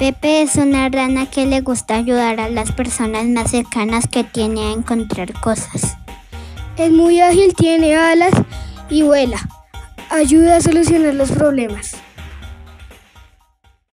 Pepe es una rana que le gusta ayudar a las personas más cercanas que tiene a encontrar cosas. Es muy ágil, tiene alas y vuela. Ayuda a solucionar los problemas.